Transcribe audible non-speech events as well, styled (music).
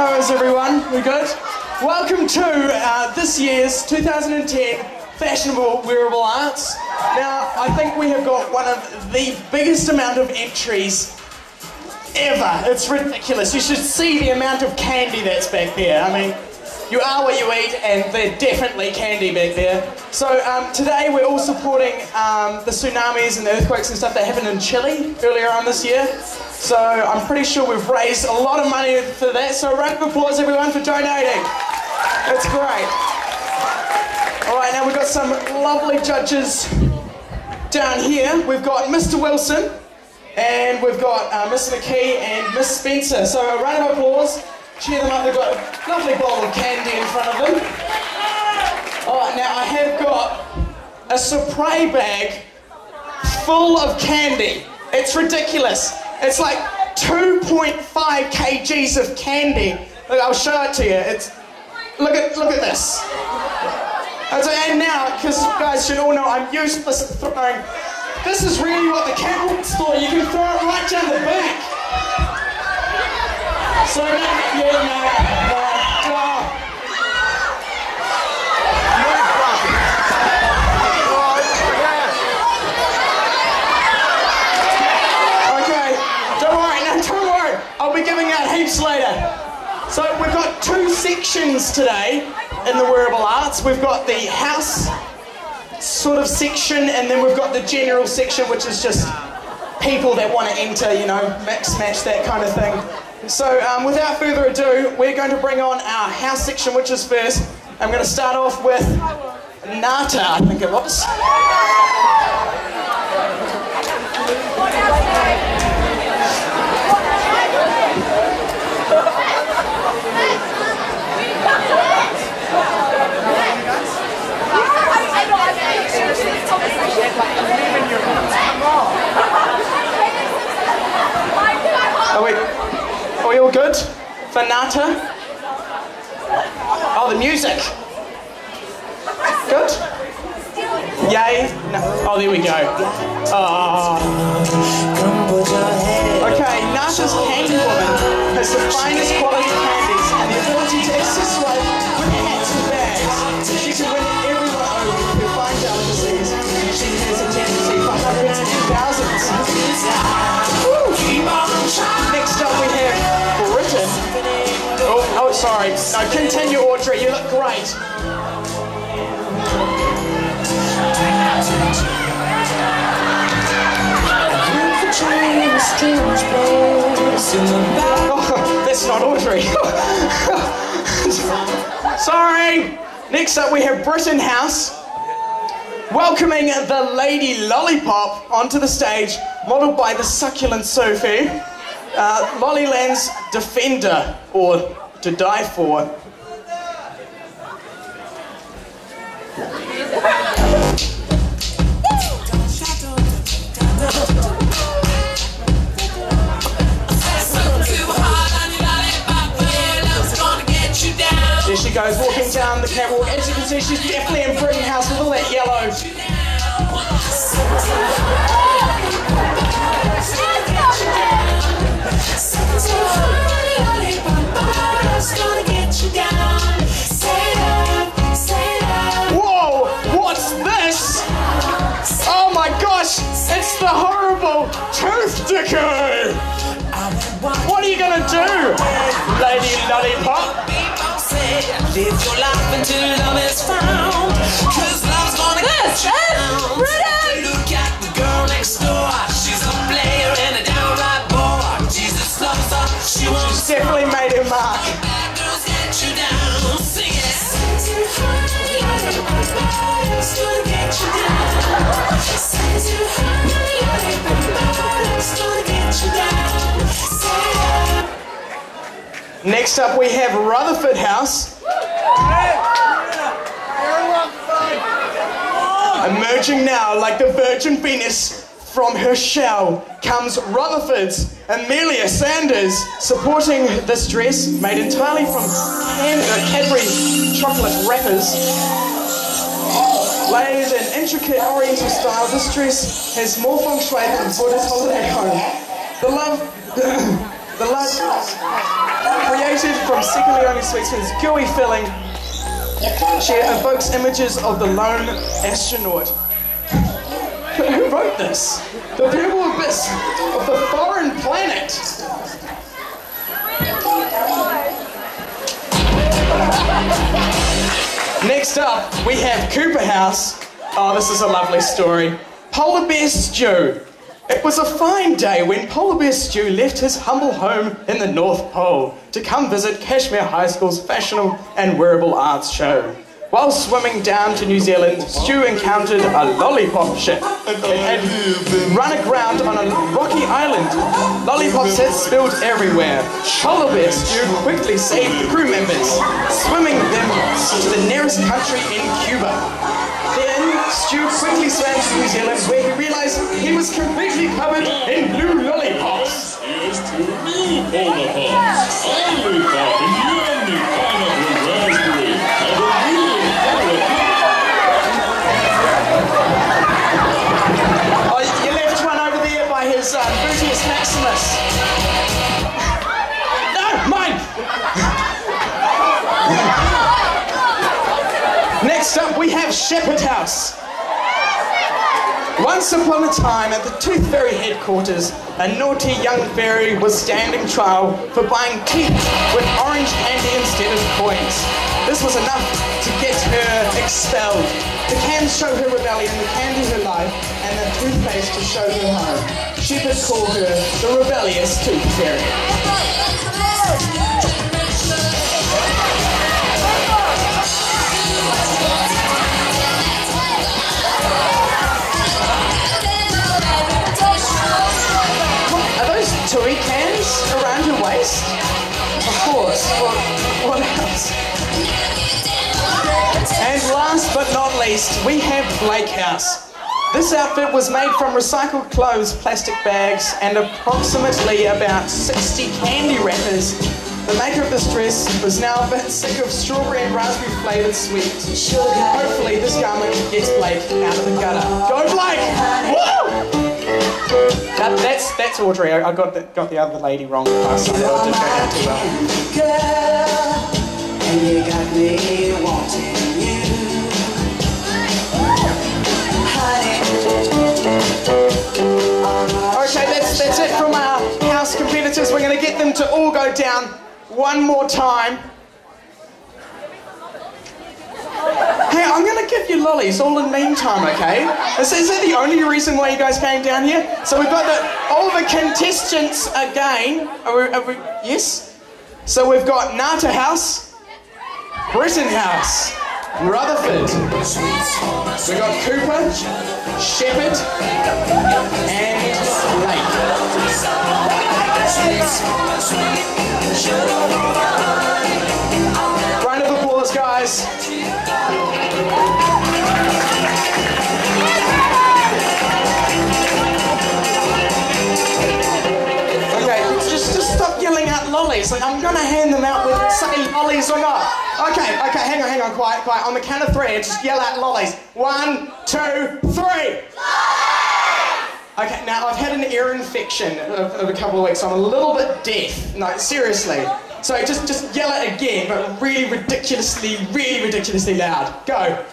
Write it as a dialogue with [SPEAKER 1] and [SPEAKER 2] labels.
[SPEAKER 1] How is everyone? We good? Welcome to uh, this year's 2010 Fashionable Wearable Arts. Now, I think we have got one of the biggest amount of entries ever. It's ridiculous. You should see the amount of candy that's back there. I mean, you are what you eat, and they're definitely candy back there. So um, today we're all supporting um, the tsunamis and the earthquakes and stuff that happened in Chile earlier on this year. So I'm pretty sure we've raised a lot of money for that. So round of applause everyone for donating. That's great. All right, now we've got some lovely judges down here. We've got Mr. Wilson, and we've got uh, Miss McKee and Miss Spencer. So a round of applause. Cheer them up. They've got a lovely bowl of candy in front of them. All right, now I have got a spray bag full of candy. It's ridiculous. It's like 2.5 kgs of candy. Look, I'll show it to you. It's look at look at this. And now, because you guys should all know I'm useless at throwing. This is really what the catwalk's for. You can throw it right down the back. So, we've got two sections today in the wearable arts. We've got the house sort of section, and then we've got the general section, which is just people that want to enter, you know, mix, match, that kind of thing. So um, without further ado, we're going to bring on our house section, which is first. I'm going to start off with Nata, I think it was. Are we, are we all good for Nata? Oh, the music. Good? Yay? No. Oh, there we go. Oh. Okay, Nata's Candy Woman has the finest quality candies and the ability to accessorize No, continue, Audrey. You look great. (laughs) Oh, that's not Audrey. (laughs) Sorry. Next up, we have Britten House. Welcoming the Lady Lollipop onto the stage, modelled by the succulent Sophie. Uh, Lollyland's Defender, or To Die For. What are you gonna do, Lady Lollipop?
[SPEAKER 2] Live your life until love is found. Cause love's gonna
[SPEAKER 1] This
[SPEAKER 2] get you down.
[SPEAKER 1] Britten!
[SPEAKER 2] Look at the girl next door. She's a player and a downright bore. Jesus loves her. She wants
[SPEAKER 1] Definitely made her mark.
[SPEAKER 2] bad girls get you down. Sing it.
[SPEAKER 1] Next up, we have Rutherford House. Emerging now like the Virgin Venus from her shell comes Rutherford's Amelia Sanders supporting this dress made entirely from uh, Cadbury chocolate wrappers. Layered in intricate oriental style, this dress has more feng shui than Buddha's holiday home. The love, (coughs) the love, Created from Sika Leone Sweetsman's gooey filling, she evokes images of the lone astronaut. Who wrote this? The purple abyss of the foreign planet. Next up, we have Cooper House. Oh, this is a lovely story. Polar Bear Stew. It was a fine day when Polar Bear Stew left his humble home in the North Pole to come visit Cashmere High School's fashionable and wearable arts show. While swimming down to New Zealand, Stew encountered a lollipop ship. It had run aground on a rocky island. Lollipops had spilled everywhere. Bear Stu quickly saved the crew members, swimming them to the nearest country in Cuba. Stu quickly swam to New Zealand where he realized he was completely covered in blue lollipops.
[SPEAKER 3] Here's to real polar pops. Only pop and pineapple raspberry. Have a real polar pop.
[SPEAKER 1] Oh, you left one over there by his uh, Brutius Maximus. No, mine! Next up, we have Shepherd House. Once upon a time, at the Tooth Fairy headquarters, a naughty young fairy was standing trial for buying teeth with orange candy instead of coins. This was enough to get her expelled. The cans show her rebellion, the candy her life, and the toothpaste to show her home. Shepherd called her the rebellious Tooth Fairy. But not least, we have Blake House. This outfit was made from recycled clothes, plastic bags, and approximately about 60 candy wrappers. The maker of this dress was now a bit sick of strawberry and raspberry flavoured sweets. Hopefully, this garment gets Blake out of the gutter. Go, Blake! Woo! That, that's that's Audrey. I, I got the, got the other lady wrong last time. I did that too well.
[SPEAKER 4] girl, and you got me wanting
[SPEAKER 1] Okay, that's that's it from our house competitors. We're going to get them to all go down one more time. Hey, I'm going to give you lollies all in meantime, okay? Is, is that the only reason why you guys came down here? So we've got the, all the contestants again. Are we, are we, yes? So we've got Nata House, Britten House, Rutherford. We've got Cooper, Shepherd, and Lake. Round of applause, guys. Lollies. Like, I'm gonna hand them out with say lollies or not. Okay, okay, hang on, hang on, quiet, quiet. On the count of three, just yell out lollies. One, two, three. Okay, now I've had an ear infection of, of a couple of weeks, so I'm a little bit deaf. No, seriously. So just, just yell it again, but really ridiculously, really ridiculously loud. Go.